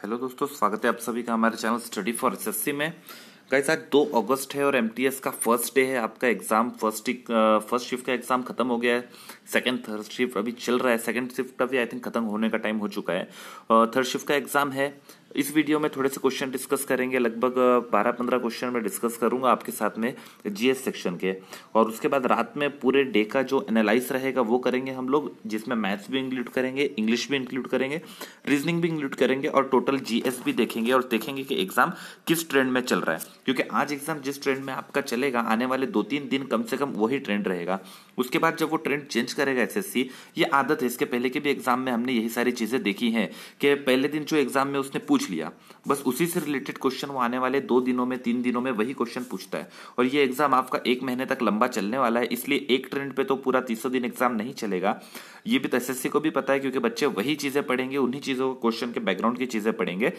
Hello दोस्तों, स्वागत है आप सभी का हमारे चैनल स्टडी फॉर एसएससी में। गाइस आज दो अगस्त है और एमटीएस का फ़र्स्ट डे है। आपका एग्ज़ाम फ़र्स्ट फ़र्स्ट शिफ्ट का एग्ज़ाम खत्म हो गया है। सेकंड थर्ड शिफ्ट अभी चल रहा है। सेकंड शिफ्ट का भी आई थिंक खत्म होने का टाइम हो चुका है। थर्ड शिफ्ट का एग्ज़ाम है। इस वीडियो में थोड़े से क्वेश्चन डिस्कस करेंगे। लगभग बारह पंद्रह क्वेश्चन मैं डिस्कस करूँगा आपके साथ में जीएस सेक्शन के। और उसके बाद रात में पूरे डे का जो एनालाइज रहेगा वो करेंगे हम लोग, जिसमें मैथ्स भी इंक्लूड करेंगे इंग्लिश भी इंक्लूड करेंगे रीजनिंग भी इंक्लूड करेंगे और टोटल जीएस भी देखेंगे और देखेंगे कि एग्ज़ाम किस ट्रेंड में चल रहा है। क्योंकि आज एग्ज़ाम जिस ट्रेंड में आपका चलेगा, आने वाले दो तीन दिन कम से कम वही ट्रेंड रहेगा। उसके बाद जब वो ट्रेंड चेंज करेगा एसएससी ये आदत है, इसके पहले के भी एग्ज़ाम में हमने यही सारी चीज़ें देखी हैं कि पहले दिन जो एग्ज़ाम में उसने पूछ लिया, बस उसी से रिलेटेड क्वेश्चन वो आने वाले दो दिनों में, तीन दिनों में वही क्वेश्चन पूछता है। और ये एग्ज़ाम आपका एक महीने तक लंबा चलने वाला है, इसलिए एक ट्रेंड पे तो पूरा तीसों दिन एग्ज़ाम नहीं चलेगा। ये भी तो एसएससी को भी पता है, क्योंकि बच्चे वही चीज़ें पढ़ेंगे, उन्हीं चीज़ों को क्वेश्चन के बैकग्राउंड की चीज़ें पढ़ेंगे।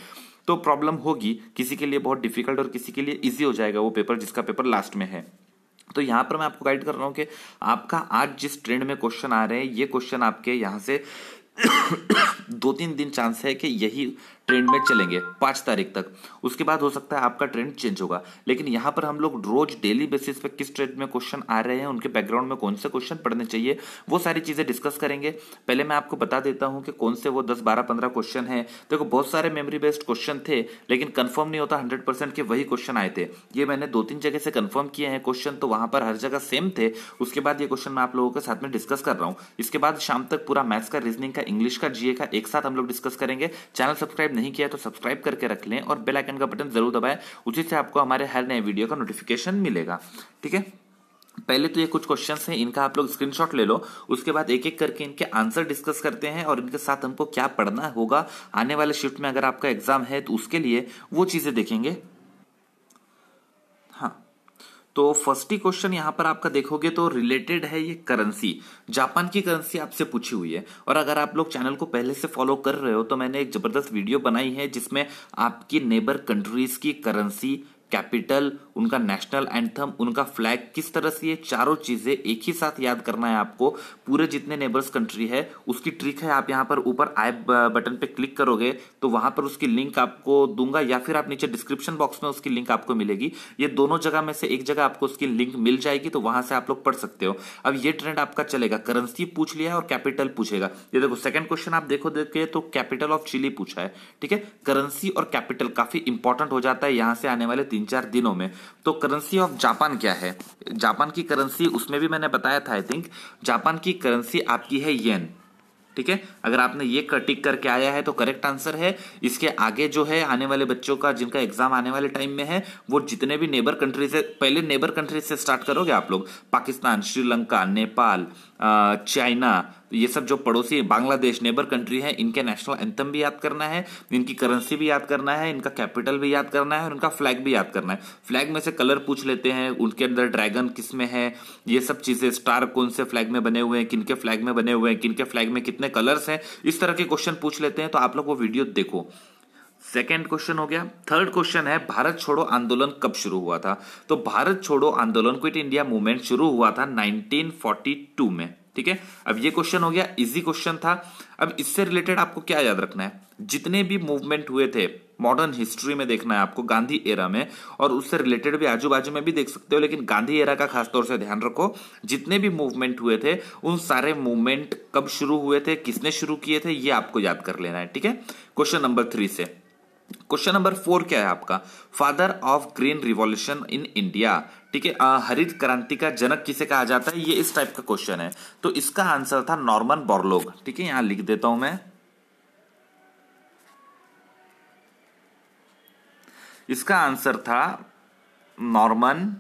तो प्रॉब्लम होगी, किसी के लिए बहुत डिफ़िकल्ट और किसी के लिए ईजी हो जाएगा वो पेपर जिसका पेपर लास्ट में है। तो यहाँ पर मैं आपको गाइड कर रहा हूँ कि आपका आज जिस ट्रेंड में क्वेश्चन आ रहे हैं, ये क्वेश्चन आपके यहाँ से दो तीन दिन चांस है कि यही ट्रेंड में चलेंगे, पाँच तारीख तक। उसके बाद हो सकता है आपका ट्रेंड चेंज होगा। लेकिन यहाँ पर हम लोग रोज डेली बेसिस पे किस ट्रेंड में क्वेश्चन आ रहे हैं, उनके बैकग्राउंड में कौन से क्वेश्चन पढ़ने चाहिए, वो सारी चीज़ें डिस्कस करेंगे। पहले मैं आपको बता देता हूँ कि कौन से वो दस, बारह, पंद्रह क्वेश्चन है। देखो, बहुत सारे मेमोरी बेस्ड क्वेश्चन थे, लेकिन कन्फर्म नहीं होता हंड्रेड परसेंट के वही क्वेश्चन आए थे। ये मैंने दो तीन जगह से कन्फर्म किए हैं क्वेश्चन तो वहाँ पर हर जगह सेम थे। उसके बाद ये क्वेश्चन मैं आप लोगों के साथ में डिस्कस कर रहा हूँ। इसके बाद शाम तक पूरा मैथ्स का रीजनिंग का इंग्लिश का जीए का एक साथ हम लोग डिस्कस करेंगे। चैनल सब्सक्राइब नहीं किया तो सब्सक्राइब करके रख लें और बेल आइकन का बटन ज़रूर दबाएँ। उसी से आपको हमारे हर नए वीडियो का नोटिफिकेशन मिलेगा। ठीक है? पहले तो ये कुछ क्वेश्चंस हैं, इनका आप लोग स्क्रीनशॉट ले लो। उसके बाद एक एक करके इनके आंसर डिस्कस करते हैं और इनके साथ हमको क्या पढ़ना होगा। आने वाले शिफ्ट में अगर आपका एग्ज़ाम है तो उसके लिए वो चीज़ें देखेंगे। तो फ़र्स्ट ही क्वेश्चन यहाँ पर आपका देखोगे तो रिलेटेड है ये करेंसी जापान की करेंसी आपसे पूछी हुई है। और अगर आप लोग चैनल को पहले से फॉलो कर रहे हो तो मैंने एक ज़बरदस्त वीडियो बनाई है, जिसमें आपकी नेबर कंट्रीज़ की करेंसी कैपिटल, उनका नेशनल एंथम, उनका फ्लैग, किस तरह से ये चारों चीज़ें एक ही साथ याद करना है आपको? पूरे जितने नेबर्स कंट्री है, उसकी ट्रिक है, आप यहाँ पर ऊपर आई बटन पे क्लिक करोगे तो वहाँ पर उसकी लिंक आपको दूँगा, या फिर आप नीचे डिस्क्रिप्शन बॉक्स में उसकी लिंक आपको मिलेगी। ये दोनों जगह में से एक जगह आपको उसकी लिंक मिल जाएगी तो वहाँ से आप लोग पढ़ सकते हो। अब ये ट्रेंड आपका चलेगा, करेंसी पूछ लिया और कैपिटल पूछेगा। ये देखो सेकंड क्वेश्चन आप देखो देखे तो कैपिटल ऑफ़ चिली पूछा है, ठीक है? करेंसी और कैपिटल काफ़ी इंपॉर्टेंट हो जाता है, यहाँ से आने वाले तीन चार दिनों में। तो करेंसी ऑफ़ जापान क्या है? जापान की करेंसी उसमें भी मैंने बताया था आई थिंक जापान की करेंसी आपकी है येन ठीक है? अगर आपने ये कर, टिक करके आया है तो करेक्ट आंसर है। इसके आगे जो है आने वाले बच्चों का जिनका एग्ज़ाम आने वाले टाइम में है वो जितने भी नेबर कंट्री से पहले नेबर कंट्री से स्टार्ट करोगे आप लोग। पाकिस्तान श्रीलंका नेपाल चाइना। ये सब जो पड़ोसी बांग्लादेश नेबर कंट्री है, इनके नेशनल एंथम भी याद करना है, इनकी करेंसी भी याद करना है, इनका कैपिटल भी याद करना है और इनका फ्लैग भी याद करना है। फ्लैग में से कलर पूछ लेते हैं, उनके अंदर ड्रैगन किसमें है, ये सब चीज़ें स्टार कौन से फ्लैग में बने हुए हैं, किनके फ्लैग में बने हुए हैं, किनके फ्लैग में कितने कलर्स हैं, इस तरह के क्वेश्चन पूछ लेते हैं तो आप लोग वो वीडियो देखो। सेकेंड क्वेश्चन हो गया। थर्ड क्वेश्चन है, भारत छोड़ो आंदोलन कब शुरू हुआ था? तो भारत छोड़ो आंदोलन क्विट इंडिया मूवमेंट शुरू हुआ था 1942 में, ठीक है? अब ये क्वेश्चन हो गया इजी क्वेश्चन था। अब इससे रिलेटेड आपको क्या याद रखना है? जितने भी मूवमेंट हुए थे मॉडर्न हिस्ट्री में देखना है आपको, गांधी एरा में, और उससे रिलेटेड भी आजू बाजू में भी देख सकते हो, लेकिन गांधी एरा का खासतौर से ध्यान रखो, जितने भी मूवमेंट हुए थे, उन सारे मूवमेंट कब शुरू हुए थे, किसने शुरू किए थे, ये आपको याद कर लेना है, ठीक है? क्वेश्चन नंबर थ्री से। क्वेश्चन नंबर फोर क्या है आपका? Father of green revolution in India ठीक है? हरित क्रांति का जनक किसे कहा जाता है? ये इस टाइप का क्वेश्चन है। तो इसका आंसर था नॉर्मन बोरलोग ठीक है? यहाँ लिख देता हूँ मैं। इसका आंसर था नॉर्मन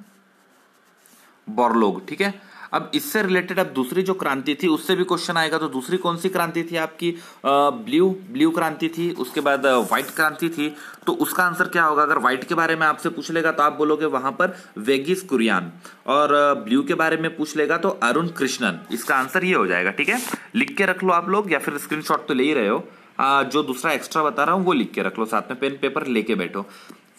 बोरलोग ठीक है? अब इससे रिलेटेड अब दूसरी जो क्रांति थी उससे भी क्वेश्चन आएगा तो दूसरी कौन सी क्रांति थी आपकी? ब्लू ब्लू क्रांति थी उसके बाद व्हाइट क्रांति थी तो उसका आंसर क्या होगा? अगर व्हाइट के बारे में आपसे पूछ लेगा तो आप बोलोगे वहाँ पर वेगिस कुरियान और ब्लू के बारे में पूछ लेगा तो अरुण कृष्णन इसका आंसर ये हो जाएगा ठीक है? लिख के रख लो आप लोग या फिर स्क्रीनशॉट तो ले ही रहे हो। आ, जो दूसरा एक्स्ट्रा बता रहा हूँ वो लिख के रख लो साथ में पेन पेपर लेके बैठो।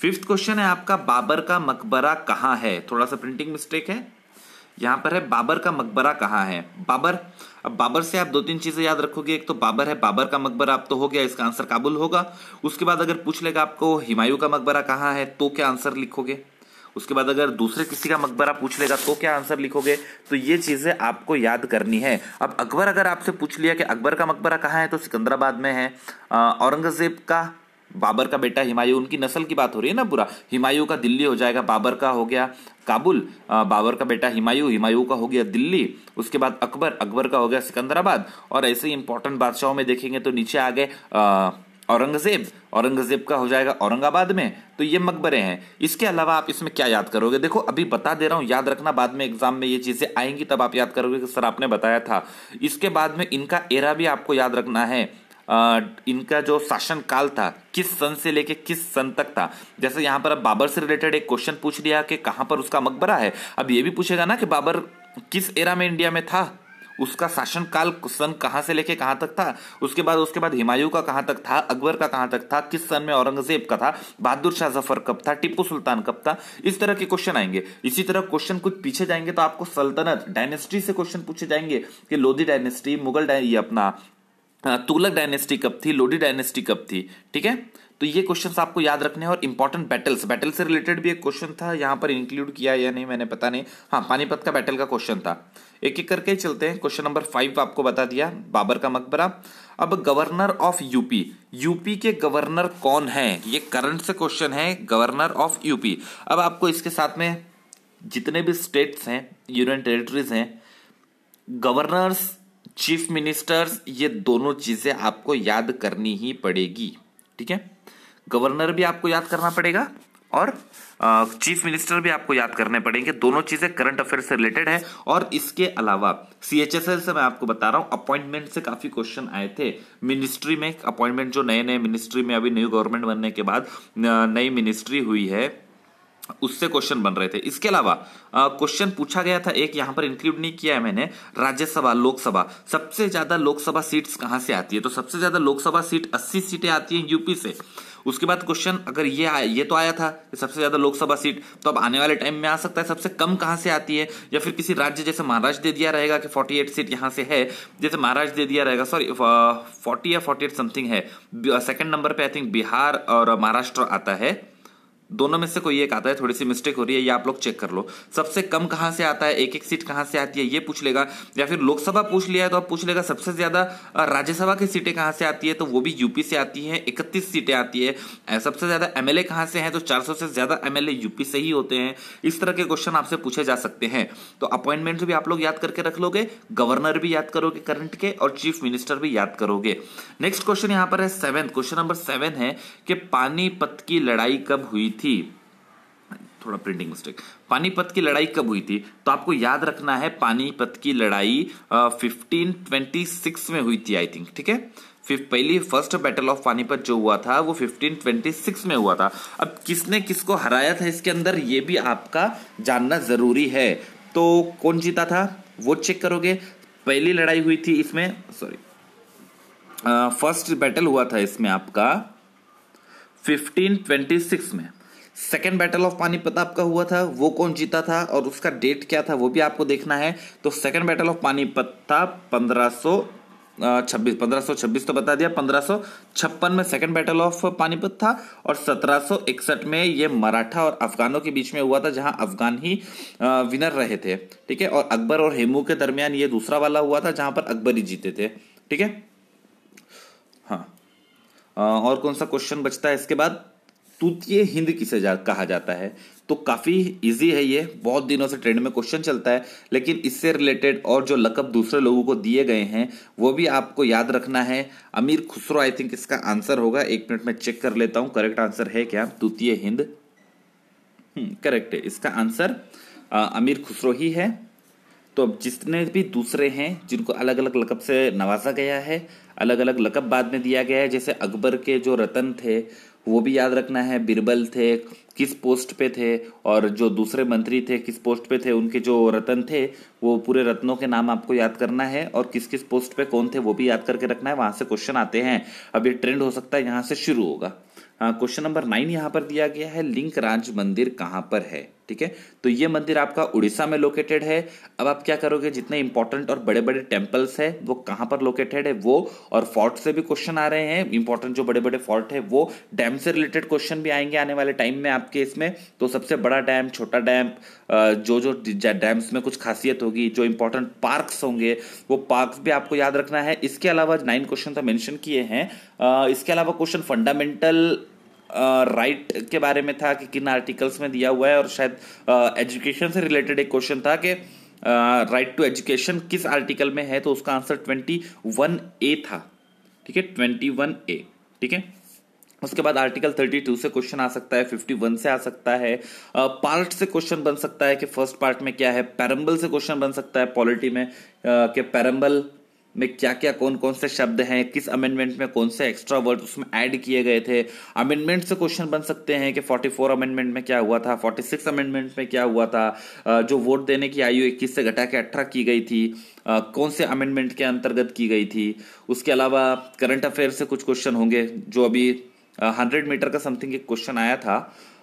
फिफ्थ क्वेश्चन है आपका बाबर का मकबरा कहाँ है? थोड़ा सा प्रिंटिंग मिस्टेक है। यहाँ पर है बाबर का मकबरा कहाँ है? बाबर, अब बाबर से आप दो तीन चीज़ें याद रखोगे। एक तो बाबर है, बाबर का मकबरा आप तो हो गया, इसका आंसर काबुल होगा। उसके बाद अगर पूछ लेगा आपको, हिमायू का मकबरा कहाँ है तो क्या आंसर लिखोगे? उसके बाद अगर दूसरे किसी का मकबरा पूछ लेगा तो क्या आंसर लिखोगे? तो ये चीज़ें आपको याद करनी है। अब अकबर अगर आपसे पूछ लिया कि अकबर का मकबरा कहाँ है तो सिकंदराबाद में है। औरंगज़ेब का बाबर का बेटा हिमायू, उनकी नस्ल की बात हो रही है ना पूरा। हिमायू का दिल्ली हो जाएगा, बाबर का हो गया काबुल बाबर का बेटा हिमायू हिमायू का हो गया दिल्ली, उसके बाद अकबर अकबर का हो गया सिकंदराबाद। और ऐसे ही इंपॉर्टेंट बादशाहों में देखेंगे तो नीचे आ गए औरंगज़ेब। औरंगज़ेब का हो जाएगा औरंगाबाद में तो ये मकबरे हैं। इसके अलावा आप इसमें क्या याद करोगे? देखो, अभी बता दे रहा हूँ, याद रखना, बाद में एग्ज़ाम में ये चीज़ें आएँगी, तब आप याद करोगे कि सर आपने बताया था। इसके बाद में इनका एरा भी आपको याद रखना है। इनका जो शासन काल था, किस सन से लेके किस सन तक था? जैसे यहाँ पर अब बाबर से रिलेटेड एक क्वेश्चन पूछ लिया कि कहाँ पर उसका मकबरा है? अब ये भी पूछेगा ना कि बाबर किस एरा में इंडिया में था? उसका शासन काल सन कहाँ से लेके कहाँ तक था? उसके बाद उसके बाद हिमायू का कहाँ तक था? अकबर का कहाँ तक था? किस सन में औरंगज़ेब का था? बहादुर शाह ज़फ़र कब था? टिप्पू सुल्तान कब था? इस तरह के क्वेश्चन आएँगे। इसी तरह क्वेश्चन कुछ पीछे जाएँगे तो आपको सल्तनत डायनेस्टी से क्वेश्चन पूछे जाएँगे कि लोधी डायनेस्टी मुगल ये अपना तुगलक डायनेस्टी कब थी? लोडी डायनेस्टी कब थी? ठीक है? तो ये क्वेश्चंस आपको याद रखने हैं और इंपॉर्टेंट बैटल्स बैटल से रिलेटेड भी एक क्वेश्चन था, यहाँ पर इंक्लूड किया या नहीं मैंने पता नहीं। हाँ पानीपत का बैटल का क्वेश्चन था। एक एक करके चलते हैं। क्वेश्चन नंबर फाइव आपको बता दिया, बाबर का मकबरा। अब गवर्नर ऑफ़ यूपी यूपी के गवर्नर कौन है? ये करंट से क्वेश्चन है गवर्नर ऑफ़ यूपी अब आपको इसके साथ में जितने भी स्टेट्स हैं यूनियन टेरिटरीज हैं गवर्नर्स चीफ मिनिस्टर्स, ये दोनों चीज़ें आपको याद करनी ही पड़ेगी, ठीक है? गवर्नर भी आपको याद करना पड़ेगा और चीफ मिनिस्टर भी आपको याद करने पड़ेंगे। दोनों चीज़ें करंट अफेयर से रिलेटेड है और इसके अलावा सीएचएसएल से मैं आपको बता रहा हूँ, अपॉइंटमेंट से काफ़ी क्वेश्चन आए थे। मिनिस्ट्री में अपॉइंटमेंट, जो नए नए मिनिस्ट्री में अभी न्यू गवर्नमेंट बनने के बाद नई मिनिस्ट्री हुई है। उससे क्वेश्चन बन रहे थे। इसके अलावा क्वेश्चन पूछा गया था एक, यहाँ पर इंक्लूड नहीं किया है मैंने, राज्यसभा, लोकसभा। सबसे ज़्यादा लोकसभा सीट्स कहाँ से आती है? तो सबसे ज़्यादा लोकसभा सीट 80 सीटें आती हैं यूपी से। उसके बाद क्वेश्चन, अगर ये आया, ये तो आया था सबसे ज़्यादा लोकसभा सीट तो अब आने वाले टाइम में आ सकता है। सबसे कम कहाँ से आती है? या फिर किसी राज्य, जैसे महाराष्ट्र दे दिया रहेगा कि 48 सीट यहाँ से है, जैसे महाराष्ट्र दे दिया रहेगा सॉरी 40 या 48 समथिंग है। सेकंड नंबर पे आई थिंक बिहार और महाराष्ट्र आता है। दोनों में से कोई एक आता है थोड़ी सी मिस्टेक हो रही है, ये आप लोग चेक कर लो। सबसे कम कहाँ से आता है एक एक सीट कहाँ से आती है, ये पूछ लेगा। या फिर लोकसभा पूछ लिया है तो आप पूछ लेगा, सबसे ज़्यादा राज्यसभा की सीटें कहाँ से आती है तो वो भी यूपी से आती है, इकतीस सीटें आती है। सबसे ज़्यादा एमएलए कहाँ से है तो चार सौ से ज़्यादा एमएलए यूपी से ही होते हैं। इस तरह के क्वेश्चन आपसे पूछे जा सकते हैं। तो अपॉइंटमेंट भी आप लोग याद करके रख लोगे गवर्नर भी याद करोगे करंट के, और चीफ मिनिस्टर भी याद करोगे। नेक्स्ट क्वेश्चन यहाँ पर है सेवन क्वेश्चन नंबर सेवन है कि पानीपत की लड़ाई कब हुई थी। थोड़ा प्रिंटिंग मिस्टेक पानीपत की लड़ाई कब हुई थी? तो आपको याद रखना है, पानीपत की लड़ाई फिफ्टीन ट्वेंटी सिक्स में हुई थी आई थिंक ठीक है? पहली फ़र्स्ट बैटल ऑफ़ पानीपत जो हुआ था, वो 1526 में हुआ था। अब किसने किसको हराया था इसके अंदर, ये भी आपका जानना ज़रूरी है। तो कौन जीता था? वो चेक करोगे। पहली लड़ाई हुई थी इसमें सॉरी फ़र्स्ट बैटल हुआ था इसमें आपका 1526 में। सेकेंड बैटल ऑफ़ पानीपत आपका हुआ था, वो कौन जीता था और उसका डेट क्या था, वो भी आपको देखना है। तो सेकेंड बैटल ऑफ़ पानीपत था पंद्रह छब्बीस, पंद्रह सौ छब्बीस तो बता दिया, पंद्रह सौ छप्पन में सेकंड बैटल ऑफ़ पानीपत था और सत्रह सौ इकसठ में ये मराठा और अफगानों के बीच में हुआ था, जहाँ अफगान ही विनर रहे थे, ठीक है? और अकबर और हेमू के दरमियान ये दूसरा वाला हुआ था, जहाँ पर अकबर ही जीते थे, ठीक है? हाँ। और कौन सा क्वेश्चन बचता है इसके बाद? तूतीय हिंद किसे जा, कहा जाता है। तो काफ़ी इजी है ये। बहुत दिनों से ट्रेंड में क्वेश्चन चलता है। लेकिन इससे रिलेटेड और जो लकब दूसरे लोगों को दिए गए हैं वो भी आपको याद रखना है। अमीर खुसरो आई थिंक इसका आंसर होगा। एक मिनट में चेक कर लेता हूँ। करेक्ट आंसर है क्या? तूतीय हिंद। करेक्ट हम्म, है। इसका आंसर अमीर खुसरो ही है। तो अब जितने भी दूसरे हैं जिनको अलग अलग लकब से नवाजा गया है अलग अलग लकब बाद में दिया गया है। जैसे अकबर के जो रतन थे वो भी याद रखना है। बिरबल थे, किस पोस्ट पे थे और जो दूसरे मंत्री थे, किस पोस्ट पे थे, उनके जो रतन थे, वो पूरे रत्नों के नाम आपको याद करना है और किस किस पोस्ट पे कौन थे, वो भी याद करके रखना है। वहाँ से क्वेश्चन आते हैं। अब ये ट्रेंड हो सकता है, यहाँ से शुरू होगा। क्वेश्चन नंबर नाइन यहाँ पर दिया गया है। लिंक राज मंदिर कहाँ पर है? ठीक है? तो ये मंदिर आपका उड़ीसा में लोकेटेड है। अब आप क्या करोगे? जितने इंपॉर्टेंट और बड़े बड़े टेम्पल्स है, वो कहाँ पर लोकेटेड है? वो और फोर्ट से भी क्वेश्चन आ रहे हैं। इंपॉर्टेंट जो बड़े बड़े फोर्ट है, वो डैम से रिलेटेड क्वेश्चन भी आएँगे आने वाले टाइम में आपके इसमें। तो सबसे बड़ा डैम छोटा डैम जो जो डैम्स में कुछ खासियत होगी, जो इंपॉर्टेंट पार्क्स होंगे, वो पार्क्स भी आपको याद रखना है। इसके अलावा नाइन क्वेश्चन तो मेंशन किए हैं। इसके अलावा क्वेश्चन फंडामेंटल राइट के बारे में था कि किन आर्टिकल्स में दिया हुआ है और शायद एजुकेशन से रिलेटेड एक क्वेश्चन था कि राइट टू एजुकेशन किस आर्टिकल में है तो उसका आंसर ट्वेंटी वन ए था। ठीक है? ट्वेंटी वन ए ठीक है? उसके बाद आर्टिकल 32 से क्वेश्चन आ सकता है 51 से आ सकता है। पार्ट से क्वेश्चन बन सकता है कि फ़र्स्ट पार्ट में क्या है पैरम्बल से क्वेश्चन बन सकता है पॉलिटी में कि पैरम्बल में क्या क्या कौन कौन से शब्द हैं, किस अमेंडमेंट में कौन से एक्स्ट्रा वर्ड उसमें ऐड किए गए थे। अमेंडमेंट से क्वेश्चन बन सकते हैं कि 44 अमेंडमेंट में क्या हुआ था 46 अमेंडमेंट में क्या हुआ था जो वोट देने की आयु 21 से घटा के अठारह की गई थी कौन से अमेंडमेंट के अंतर्गत की गई थी। उसके अलावा करंट अफेयर से कुछ क्वेश्चन होंगे, जो अभी हंड्रेड मीटर का समथिंग एक क्वेश्चन आया था।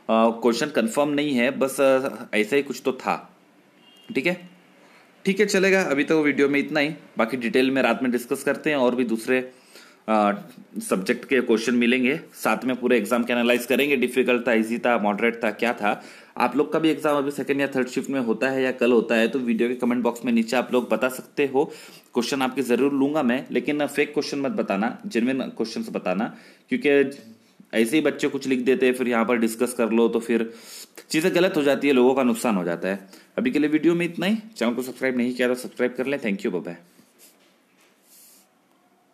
क्वेश्चन कंफर्म नहीं है, बस ऐसा ही कुछ तो था। ठीक है? ठीक है, चलेगा। अभी तो वीडियो में इतना ही। बाकी डिटेल में रात में डिस्कस करते हैं और भी दूसरे सब्जेक्ट के क्वेश्चन मिलेंगे। साथ में पूरे एग्ज़ाम के एनालाइज करेंगे। डिफ़िकल्ट था इजी था मॉडरेट था, क्या था? आप लोग का भी एग्ज़ाम अभी सेकंड या थर्ड शिफ्ट में होता है या कल होता है तो वीडियो के कमेंट बॉक्स में नीचे आप लोग बता सकते हो। क्वेश्चन आपके ज़रूर लूँगा मैं, लेकिन फेक क्वेश्चन मत बताना जेनविन क्वेश्चन बताना, क्योंकि ऐसे ही बच्चे कुछ लिख देते हैं, फिर यहाँ पर डिस्कस कर लो तो फिर चीज़ें गलत हो जाती है, लोगों का नुकसान हो जाता है। अभी के लिए वीडियो में इतना ही। चैनल को सब्सक्राइब नहीं किया तो सब्सक्राइब कर लें। Thank you bye